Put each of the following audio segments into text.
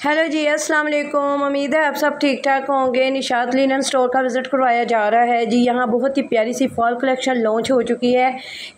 Hello जी, अस्सलाम वालेकुम। उम्मीद है आप सब ठीक ठाक होंगे। निशात लिनन स्टोर का विज़िट करवाया जा रहा है। जी, यहाँ बहुत ही प्यारी सी फॉल कलेक्शन लॉन्च हो चुकी है।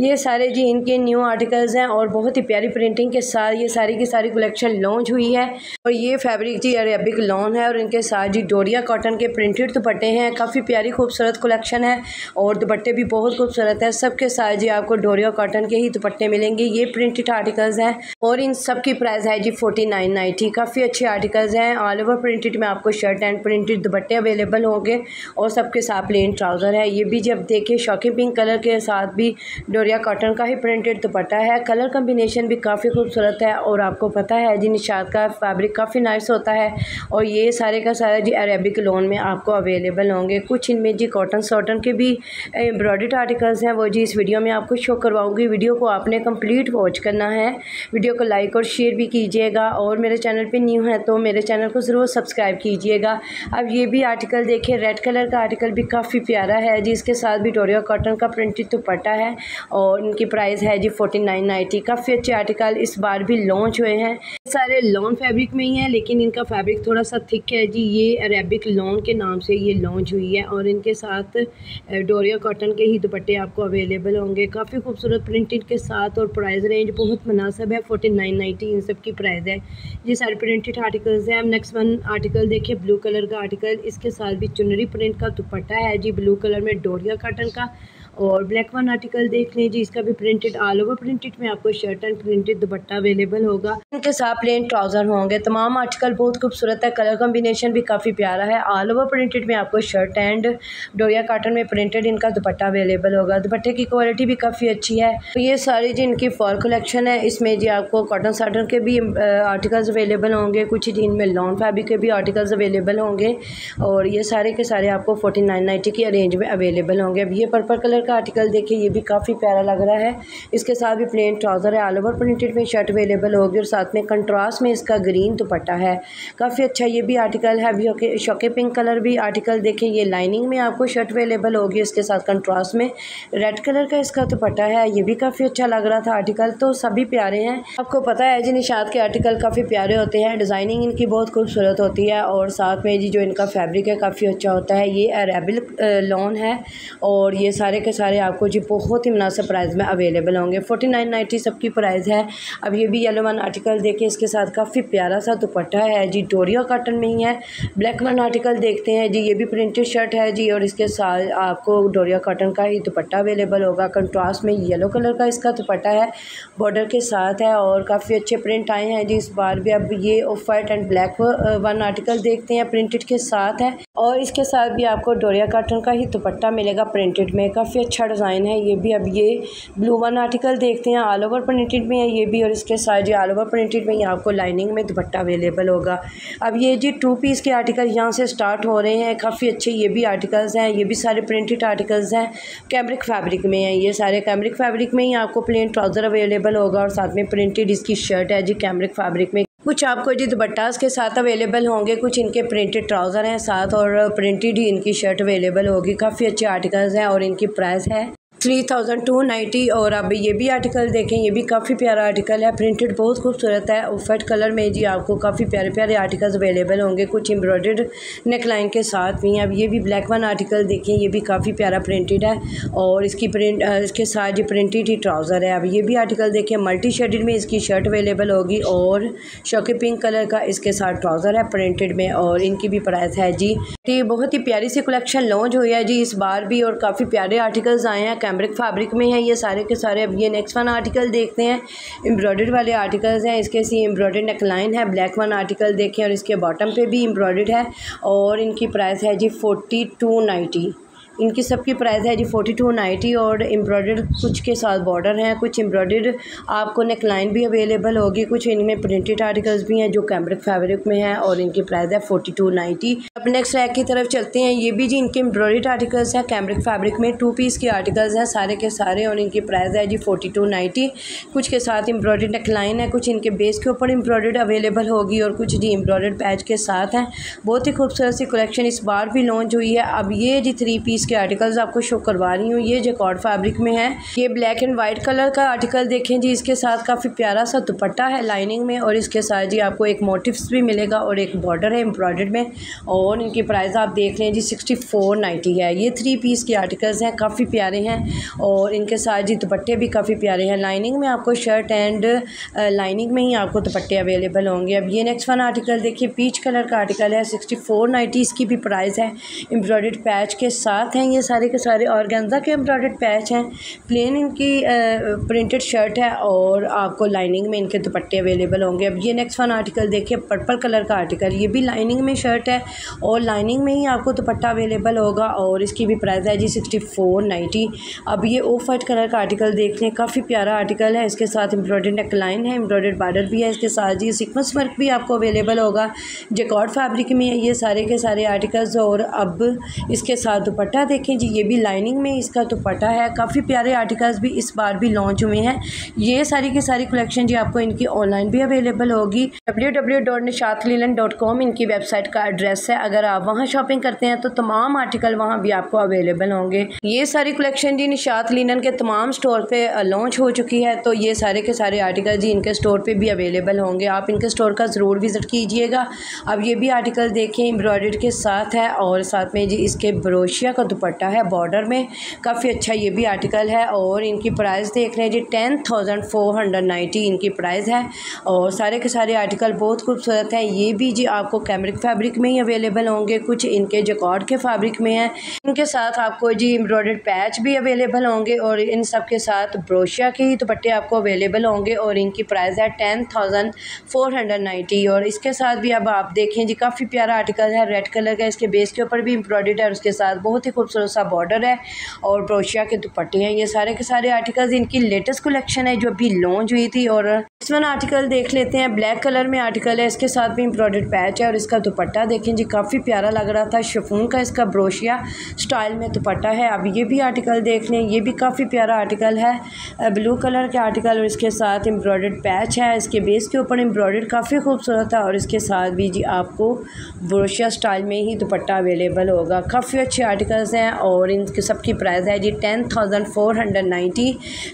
ये सारे जी, इनके न्यू आर्टिकल्स हैं और बहुत ही प्यारी प्रिंटिंग के साथ ये सारी की सारी कलेक्शन लॉन्च हुई है। और ये फैब्रिक जी अरेबिक लॉन है और इनके साथ जी डोरिया कॉटन के प्रिंटेड दुपट्टे हैं। काफ़ी प्यारी खूबसूरत कलेक्शन है और दुपट्टे भी बहुत खूबसूरत है। सबके साथ जी, आपको डोरिया कॉटन के ही दुपट्टे मिलेंगे। ये प्रिंटेड आर्टिकल्स हैं और इन सब की प्राइस है जी फोर्टी नाइन नाइन्टी काफ़ी अच्छे आर्टिकल्स हैं ऑल ओवर प्रिंटेड में आपको शर्ट एंड प्रिंटेड दुपट्टे अवेलेबल होंगे और सबके साथ प्लेन ट्राउज़र है। ये भी जब देखिए शॉकिंग पिंक कलर के साथ भी डोरिया कॉटन का ही प्रिंटेड दुपट्टा है। कलर कम्बिनेशन भी काफ़ी खूबसूरत है और आपको पता है जी, निशात का फैब्रिक काफ़ी नाइस होता है और ये सारे का सारा जी अरेबिक लोन में आपको अवेलेबल होंगे। कुछ इनमें जी कॉटन सॉटन के भी एम्ब्रॉयड आर्टिकल्स हैं, वो जी इस वीडियो में आपको शो करवाऊँगी। वीडियो को आपने कंप्लीट वॉच करना है। वीडियो को लाइक और शेयर भी कीजिएगा और मेरे चैनल पर न्यू है तो मेरे चैनल को ज़रूर सब्सक्राइब कीजिएगा। अब ये भी आर्टिकल देखिए रेड कलर का आर्टिकल भी काफ़ी प्यारा है जी। इसके साथ भी डोरिया कॉटन का प्रिंटेड दुपट्टा है और इनकी प्राइस है जी फोर्टी नाइन नाइन्टी काफ़ी अच्छे आर्टिकल इस बार भी लॉन्च हुए हैं। सारे लॉन फैब्रिक में ही हैं, लेकिन इनका फैब्रिक थोड़ा सा थिक है जी। ये अरेबिक लॉन के नाम से ये लॉन्च हुई है और इनके साथ डोरिया कॉटन के ही दुपट्टे आपको अवेलेबल होंगे। काफ़ी खूबसूरत प्रिंटेड के साथ और प्राइस रेंज बहुत मुनासब है। फोर्टी नाइन नाइन्टी इन सब की प्राइस है। ये सारे प्रिंटेड आर्टिकल्स हैं। नेक्स्ट वन आर्टिकल देखिए ब्लू कलर का आर्टिकल इसके साथ भी चुनरी प्रिंट का दुपट्टा है जी ब्लू कलर में डोरिया काटन का। और ब्लैक वन आर्टिकल देख लें जी, इसका भी प्रिंटेड ऑल ओवर प्रिंटेड में आपको shirt and printed dupatta available होगा। इनके साथ प्लेन ट्राउज़र होंगे। तमाम आर्टिकल बहुत खूबसूरत है। कलर कॉम्बिनेशन भी काफ़ी प्यारा है। ऑल ओवर प्रिंटेड में आपको शर्ट एंड डोरिया काटन में प्रिंटेड इनका दुपट्टा अवेलेबल होगा। दुपट्टे की क्वालिटी भी काफ़ी अच्छी है। तो ये सारी जी इनकी फॉल कलेक्शन है। इसमें जी आपको कॉटन साटन के भी आर्टिकल्स अवेलेबल होंगे। कुछ जी इनमें लॉन फैब्रिक के भी आर्टिकल्स अवेलेबल होंगे। और ये सारे के सारे आपको फोर्टी नाइन नाइन्टी की अरेंज में अवेलेबल होंगे। अब ये पर्पल कलर का आर्टिकल देखिए ये भी काफ़ी प्यारा लग रहा है। इसके साथ भी प्लेन ट्राउज़र है ऑल ओवर प्रिंटेड में शर्ट अवेलेबल होगी और साथ में कंट्रास्ट में इसका ग्रीन दुपट्टा है। काफ़ी अच्छा ये भी आर्टिकल है अभी शोके पिंक कलर भी आर्टिकल देखें, ये लाइनिंग में आपको शर्ट अवेलेबल होगी, इसके साथ कंट्रास्ट में रेड कलर का इसका दुपट्टा है, ये भी काफ़ी अच्छा लग रहा था आर्टिकल तो सभी प्यारे हैं। आपको पता है, जी निशात के आर्टिकल काफ़ी प्यारे होते हैं डिज़ाइनिंग इनकी बहुत खूबसूरत होती है और साथ में जी जो इनका फैब्रिक है, काफ़ी अच्छा होता है। ये अरेबिल लॉन है और ये सारे के सारे आपको जी बहुत ही मुनासिब प्राइस में अवेलेबल होंगे। फोर्टी नाइन नाइन्टी सबकी प्राइस है। अब ये भी येलो वन आर्टिकल देखें, इसके साथ काफ़ी प्यारा सा दुपट्टा है जी। डोरिया कॉटन में ही है। ब्लैक वन आर्टिकल देखते हैं जी। ये भी प्रिंटेड शर्ट है जी, और इसके साथ आपको डोरिया कॉटन का ही दुपट्टा अवेलेबल होगा। कंट्रास्ट में येलो कलर का इसका दुपट्टा है। बॉर्डर के साथ है, और काफ़ी अच्छे प्रिंट आए हैं जी। इस बार भी अब ये off white and black one article देखते हैं। प्रिंटेड के साथ है, और इसके साथ भी आपको डोरिया काटन का ही दुपट्टा मिलेगा प्रिंटेड में। काफ़ी अच्छा डिज़ाइन है। ये भी अब ये ब्लू वन आर्टिकल देखते हैं ऑल ओवर प्रिंटेड में है। ये भी और इसके साथ जो ऑल ओवर प्रिंटेड में यहाँ आपको लाइनिंग में दुपट्टा अवेलेबल होगा। अब ये जी टू पीस के आर्टिकल यहाँ से स्टार्ट हो रहे हैं। काफ़ी अच्छे ये भी आर्टिकल्स हैं। ये भी सारे प्रिंटेड आर्टिकल्स हैं। कैमरिक फैब्रिक में हैं। ये सारे कैमरिक फैब्रिक में ही आपको प्लेन ट्राउज़र अवेलेबल होगा और साथ में प्रिंटेड इसकी शर्ट है जी कैमरिक फैब्रिक में। कुछ आपको जी दुपट्टास के साथ अवेलेबल होंगे, कुछ इनके प्रिंटेड ट्राउज़र हैं साथ और प्रिंटेड ही इनकी शर्ट अवेलेबल होगी। काफ़ी अच्छे आर्टिकल्स हैं और इनकी प्राइस है। थ्री थाउज़ेंड टू नाइन्टी और अब ये भी आर्टिकल देखें, ये भी काफ़ी प्यारा आर्टिकल है प्रिंटेड बहुत खूबसूरत है ऑफेट कलर में जी आपको काफ़ी प्यारे प्यारे आर्टिकल्स अवेलेबल होंगे, कुछ एम्ब्रॉयड नेकलाइन के साथ भी अब ये भी ब्लैक वन आर्टिकल देखें, ये भी काफ़ी प्यारा प्रिंटेड है और इसकी प्रिंट इसके साथ जी प्रिंटेड ही ट्राउज़र है। अब ये भी आर्टिकल देखें मल्टी शेडेड में इसकी शर्ट अवेलेबल होगी और शौकी पिंक कलर का इसके साथ ट्राउज़र है प्रिंटेड में और इनकी भी प्राइस है जी। ये बहुत ही प्यारी सी कलेक्शन लॉन्च हुई है जी, इस बार भी और काफ़ी प्यारे आर्टिकल्स आए हैं कैमरिक फैब्रिक में है ये सारे के सारे। अब ये नेक्स्ट वन आर्टिकल देखते हैं। एम्ब्रॉयड वाले आर्टिकल्स हैं। इसके सी एम्ब्रॉयड नेकलाइन है। ब्लैक वन आर्टिकल देखें और इसके बॉटम पे भी एम्ब्रॉयड है। और इनकी प्राइस है जी फोर्टी टू नाइन्टी इनकी सबकी प्राइस है जी फोर्टी टू नाइन्टी और एम्ब्रॉयडर्ड कुछ के साथ बॉर्डर हैं, कुछ एम्ब्रॉयडर्ड। आपको नेकलाइन भी अवेलेबल होगी, कुछ इनमें प्रिंटेड आर्टिकल्स भी हैं जो कैमरिक फैब्रिक में है और इनकी प्राइस है फोर्टी टू नाइन्टी। अब नेक्स्ट रैक की तरफ़ चलते हैं, ये भी जी इनके एम्ब्रॉयड आर्टिकल्स हैं कैमरिक फैब्रिक में टू पीस के आर्टिकल्स हैं, सारे के सारे और इनकी प्राइस है जी फोर्टी टू नाइन्टी। कुछ के साथ एम्ब्रॉयड नेक लाइन है, कुछ इनके बेस के ऊपर एम्ब्रॉयड अवेलेबल होगी और कुछ जी एम्ब्रॉयड पैच के साथ हैं। बहुत ही खूबसूरत सी कलेक्शन इस बार भी लॉन्च हुई है। अब ये जी थ्री पीस के आर्टिकल्स आपको शो करवा रही हूँ। ये जकॉर्ड फैब्रिक में है, ये ब्लैक एंड वाइट कलर का आर्टिकल देखें जी। इसके साथ काफ़ी प्यारा सा दुपट्टा है लाइनिंग में और इसके साथ जी आपको एक मोटिव्स भी मिलेगा और एक बॉर्डर है एम्ब्रॉयड में। और इनकी प्राइस आप देख लें जी सिक्सटी है। ये थ्री पीस के आर्टिकल्स हैं, काफ़ी प्यारे हैं और इनके साथ जी दुपट्टे भी काफ़ी प्यारे हैं। लाइनिंग में आपको शर्ट एंड लाइनिंग में ही आपको दुपट्टे अवेलेबल होंगे। अब ये नेक्स्ट वन आर्टिकल देखिए पीच कलर का आर्टिकल है सिक्सटी फोर नाइन्टी इसकी भी प्राइस है। एम्ब्रॉयड पैच के साथ ये सारे के सारे ऑर्गेन्जा के एम्ब्रॉयड पैच हैं। प्लेन इनकी प्रिंटेड शर्ट है और आपको लाइनिंग में इनके दुपट्टे अवेलेबल होंगे। अब ये नेक्स्ट वन आर्टिकल देखिए पर्पल कलर का आर्टिकल ये भी लाइनिंग में शर्ट है और लाइनिंग में ही आपको दुपट्टा अवेलेबल होगा और इसकी भी प्राइस है जी सिक्सटी फोर अब ये ऑफ़ वाइट कलर का आर्टिकल देख लें काफ़ी प्यारा आर्टिकल है। इसके साथ एम्ब्रॉयड नेक लाइन है एम्ब्रॉयड बार्डर भी है। इसके साथ जी सिक्वेंस वर्क भी आपको अवेलेबल होगा। जेकॉर्ड फैब्रिक में ये सारे के सारे आर्टिकल्स और अब इसके साथ दुपट्टा देखें जी, ये भी लाइनिंग में इसका दुपट्टा है। काफ़ी प्यारे आर्टिकल्स भी इस बार भी लॉन्च हुए हैं। ये सारी की सारी कलेक्शन जी आपको इनकी ऑनलाइन भी अवेलेबल होगी। डब्ल्यू इनकी वेबसाइट का एड्रेस है। अगर आप वहाँ शॉपिंग करते हैं तो तमाम आर्टिकल वहाँ भी आपको अवेलेबल होंगे। ये सारी कलेक्शन जी निशात लीलन के तमाम स्टोर पे लॉन्च हो चुकी है। तो ये सारे के सारे आर्टिकल जी इनके स्टोर पे भी अवेलेबल होंगे। आप इनके स्टोर का ज़रूर विज़िट कीजिएगा। अब ये भी आर्टिकल देखें एम्ब्रॉयड के साथ है और साथ में जी इसके ब्रोशिया का दुपट्टा है बॉर्डर में। काफ़ी अच्छा ये भी आर्टिकल है और इनकी प्राइस देख रहे हैं जी ten thousand four hundred ninety इनकी प्राइस है। और सारे के सारे आर्टिकल बहुत खूबसूरत हैं। ये भी जी आपको कैमरिक फैब्रिक में ही अवेलेबल होंगे। कुछ इनके जकॉर्ड के फैब्रिक में हैं। इनके साथ आपको जी एम्ब्रॉयड पैच भी अवेलेबल होंगे और इन सब के साथ ब्रोशिया के ही दुपट्टे आपको अवेलेबल होंगे और इनकी प्राइस है ten thousand four hundred ninety और इसके साथ भी अब आप देखें जी, काफ़ी प्यारा आर्टिकल है। रेड कलर का इसके बेस के ऊपर भी एम्ब्रॉयड है उसके साथ बहुत ही खूबसूरत सा बॉर्डर है और ब्रोशिया के दुपट्टे हैं ये सारे के सारे आर्टिकल्स इनकी लेटेस्ट कलेक्शन है जो अभी लॉन्च हुई थी और इस वन आर्टिकल देख लेते हैं। ब्लैक कलर में आर्टिकल है, इसके साथ भी एम्ब्रॉयड पैच है और इसका दुपट्टा देखें जी, काफ़ी प्यारा लग रहा था। शफून का इसका ब्रोशिया स्टाइल में दुपट्टा है। अब ये भी आर्टिकल देख लें, ये भी काफ़ी प्यारा आर्टिकल है। ब्लू कलर के आर्टिकल और इसके साथ एम्ब्रॉयड पैच है। इसके बेस के ऊपर एम्ब्रॉयड काफ़ी खूबसूरत है और इसके साथ भी जी, आपको ब्रोशिया स्टाइल में ही दुपट्टा अवेलेबल होगा। काफ़ी अच्छे आर्टिकल्स हैं और इनकी सबकी प्राइस है जी ten thousand four hundred ninety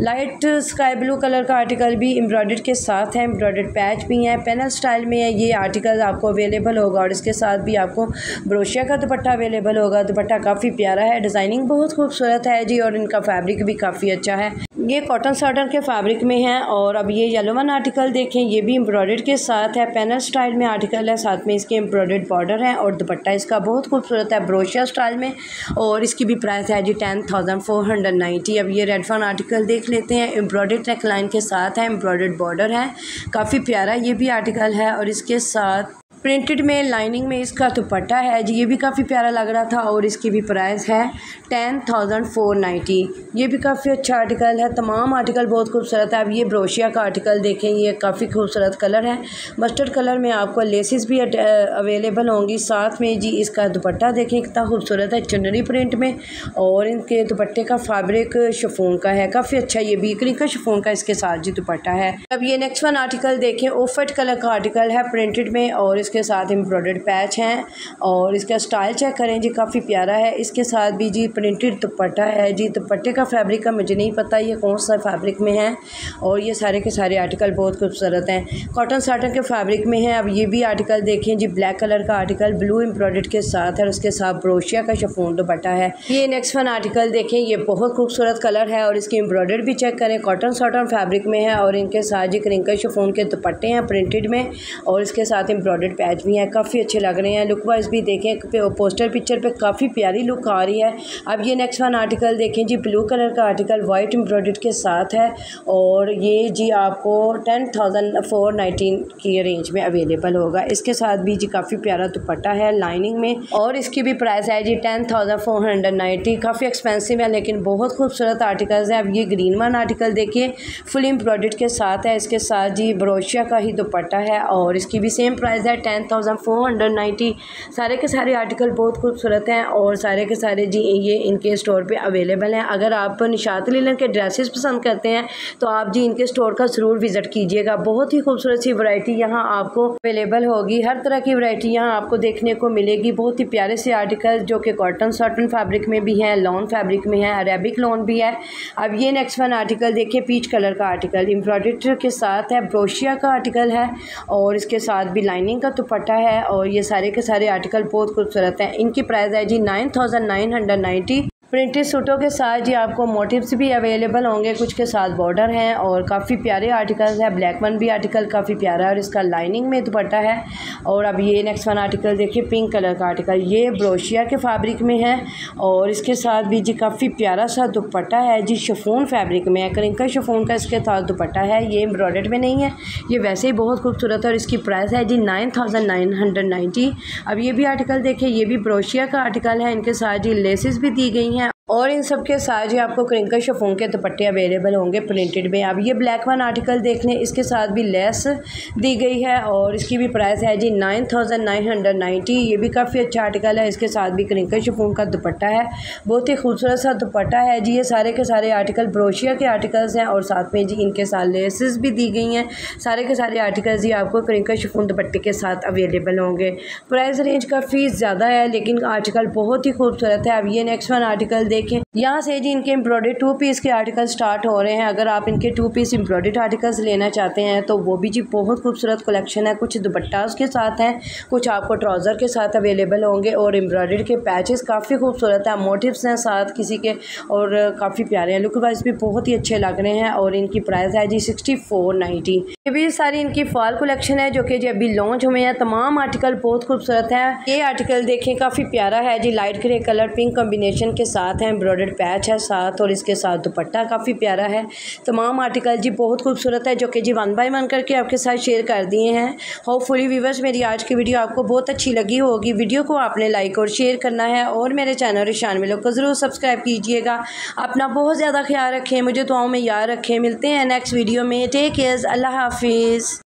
light sky blue colour का आर्टिकल भी एम्ब्रॉयड के साथ है एम्ब्रॉयड पैच भी हैं, पेनल स्टाइल में है, ये आर्टिकल आपको अवेलेबल होगा और इसके साथ भी आपको ब्रोशिया का दुपट्टा अवेलेबल होगा। दुपट्टा काफ़ी प्यारा है, डिज़ाइनिंग बहुत खूबसूरत है जी और इनका फैब्रिक भी काफ़ी अच्छा है। ये कॉटन साटन के फैब्रिक में है और अब ये येलो वन आर्टिकल देखें, ये भी एम्ब्रॉयड के साथ है। पैनल स्टाइल में आर्टिकल है, साथ में इसके एम्ब्रॉयड बॉर्डर है और दुपट्टा इसका बहुत खूबसूरत है ब्रोशिया स्टाइल में और इसकी भी प्राइस है जी ten thousand four hundred ninety अब ये रेड फन आर्टिकल देख लेते हैं। एम्ब्रॉयड नेक लाइन के साथ है एम्ब्रॉयड बॉर्डर है। काफ़ी प्यारा ये भी आर्टिकल है और इसके साथ प्रिंटेड में, लाइनिंग में इसका दुपट्टा है। जी, ये भी काफ़ी प्यारा लग रहा था और इसकी भी प्राइस है टेन थाउज़ेंड फोर नाइन्टी। ये भी काफ़ी अच्छा आर्टिकल है। तमाम आर्टिकल बहुत खूबसूरत है। अब ये ब्रोशिया का आर्टिकल देखें, ये काफ़ी खूबसूरत कलर है। मस्टर्ड कलर में आपको लेसिस भी अवेलेबल होंगी। साथ में जी, इसका दुपट्टा देखें, कितना खूबसूरत है चुनरी प्रिंट में। और इनके दुपट्टे का फैब्रिक शफोन का है। काफ़ी अच्छा ये भी का शफोन का इसके साथ जी दुपट्टा है। अब ये नेक्स्ट वन आर्टिकल देखें, ओफेट कलर का आर्टिकल है प्रिंटेड में और इसके साथ एम्ब्रॉयड पैच हैं और इसका स्टाइल चेक करें जी, काफ़ी प्यारा है। इसके साथ भी जी, प्रिंटेड दुपट्टा है जी। दुपट्टे का फैब्रिक का मुझे नहीं पता ये कौन सा फैब्रिक में है और ये सारे के सारे आर्टिकल बहुत खूबसूरत हैं। कॉटन साटन के फैब्रिक में है। अब ये भी आर्टिकल देखें जी, ब्लैक कलर का आर्टिकल, ब्लू एम्ब्रॉयड के साथ है उसके साथ ब्रोशिया का शफोन दुपट्टा है। ये नेक्स्ट वन आर्टिकल देखें, ये बहुत खूबसूरत कलर है और इसकी एम्ब्रॉयडर भी चेक करें। कॉटन साटन फैब्रिक में है और इनके साथ जी, क्रिंकल शफोन के दुपट्टे हैं प्रिंटेड में और इसके साथ एम्ब्रॉयड पैच भी हैं, काफ़ी अच्छे लग रहे हैं। लुक वाइज भी देखें पोस्टर पिक्चर पे काफ़ी प्यारी लुक आ रही है। अब ये नेक्स्ट वन आर्टिकल देखें जी ब्लू कलर का आर्टिकल वाइट एम्ब्रॉयड के साथ है और ये जी आपको टेन थाउज़ेंड फोर नाइनटीन की रेंज में अवेलेबल होगा। इसके साथ भी जी काफ़ी प्यारा दुपट्टा है लाइनिंग में और इसकी भी प्राइस है जी ten thousand four hundred ninety काफ़ी एक्सपेंसिव है, लेकिन बहुत खूबसूरत आर्टिकल्स है। अब ये ग्रीन वन आर्टिकल देखिए फुल एम्ब्रॉयड के साथ है। इसके साथ जी ब्रोशिया का ही दुपट्टा है और इसकी भी सेम प्राइस है ten thousand four hundred ninety. सारे के सारे आर्टिकल बहुत खूबसूरत हैं और सारे के सारे जी, ये इनके स्टोर पे अवेलेबल हैं। अगर आप निशात लीलन के ड्रेसेस पसंद करते हैं तो आप जी इनके स्टोर का ज़रूर विज़िट कीजिएगा। बहुत ही खूबसूरत सी वैरायटी यहाँ आपको अवेलेबल होगी। हर तरह की वैरायटी यहाँ आपको देखने को मिलेगी। बहुत ही प्यारे से आर्टिकल जो कि कॉटन सॉटन फैब्रिक में भी हैं, लॉन फैब्रिक में है, अरेबिक लॉन भी है। अब ये नेक्स्ट वन आर्टिकल देखिए, पीच कलर का आर्टिकल। एम्ब्रॉयडरी के साथ है, ब्रोशिया का आर्टिकल है और इसके साथ भी लाइनिंग का दुपट्टा है और ये सारे के सारे आर्टिकल बहुत खूबसूरत हैं। इनकी प्राइस है जी nine thousand nine hundred ninety printed सूटों के साथ जी आपको मोटिव्स भी अवेलेबल होंगे, कुछ के साथ बॉर्डर हैं और काफ़ी प्यारे आर्टिकल्स हैं। ब्लैक वन भी आर्टिकल काफ़ी प्यारा है और इसका लाइनिंग में दुपट्टा है। और अब ये नेक्स्ट वन आर्टिकल देखिए पिंक कलर का आर्टिकल ये ब्रोशिया के फैब्रिक में है और इसके साथ भी जी काफ़ी प्यारा सा दुपट्टा है जी शफोन फैब्रिक में है। करिंका शफोन का इसके साथ दुपट्टा है। ये एम्ब्रॉयड में नहीं है। ये वैसे ही बहुत खूबसूरत है और इसकी प्राइस है जी nine thousand nine hundred ninety अब ये भी आर्टिकल देखिए, ये भी ब्रोशिया का आर्टिकल है। इनके साथ जी लेसिस भी दी गई हैं। और इन सब के साथ ही आपको क्रिंकल शफोन के दुपट्टे अवेलेबल होंगे प्रिंटेड में। अब ये ब्लैक वन आर्टिकल देख लें इसके साथ भी लेस दी गई है और इसकी भी प्राइस है जी nine thousand nine hundred ninety ये भी काफ़ी अच्छा आर्टिकल है, इसके साथ भी क्रिंकल शफोन का दुपट्टा है। बहुत ही खूबसूरत सा दुपट्टा है जी, ये सारे के सारे आर्टिकल ब्रोशिया के आर्टिकल्स हैं और साथ में जी इनके साथ लेसेस भी दी गई हैं। सारे के सारे आर्टिकल्स जी आपको क्रिंकल शफोन दुपट्टे के साथ अवेलेबल होंगे। प्राइस रेंज काफ़ी ज़्यादा है, लेकिन आर्टिकल बहुत ही खूबसूरत है। अब ये नेक्स्ट वन आर्टिकल देखें यहाँ से जी इनके एम्ब्रॉयडरी टू पीस के आर्टिकल स्टार्ट हो रहे हैं। अगर आप इनके टू पीस एम्ब्रॉयडरी आर्टिकल्स लेना चाहते हैं तो वो भी जी बहुत खूबसूरत कलेक्शन है। कुछ दुपट्टा उसके साथ हैं, कुछ आपको ट्राउज़र के साथ अवेलेबल होंगे और एम्ब्रॉयडरी के पैचेस काफ़ी खूबसूरत हैं। मोटिव्स हैं साथ किसी के और काफ़ी प्यारे हैं। लुक वाइज भी बहुत ही अच्छे लग रहे हैं और इनकी प्राइस है जी सिक्सटी फोर ये भी सारी इनकी फॉल कलेक्शन है, जो कि जी अभी लॉन्च हुए हैं। तमाम आर्टिकल बहुत खूबसूरत हैं। ये आर्टिकल देखें काफ़ी प्यारा है जी। Light grey colour, pink combination के साथ है। एम्ब्रॉयडरी पैच है साथ, और इसके साथ दुपट्टा काफ़ी प्यारा है। तमाम आर्टिकल जी बहुत खूबसूरत है, जो कि जी वन बाई वन करके आपके साथ शेयर कर दिए हैं। होपफुली व्यूवर्स मेरी आज की वीडियो आपको बहुत अच्छी लगी होगी। वीडियो को आपने लाइक और शेयर करना है, और मेरे चैनल रिशान मिलो को ज़रूर सब्सक्राइब कीजिएगा। अपना बहुत ज़्यादा ख्याल रखें, मुझे दुआओं में याद रखें। मिलते हैं नेक्स्ट वीडियो में। टेक केयर्स अल्लाह office.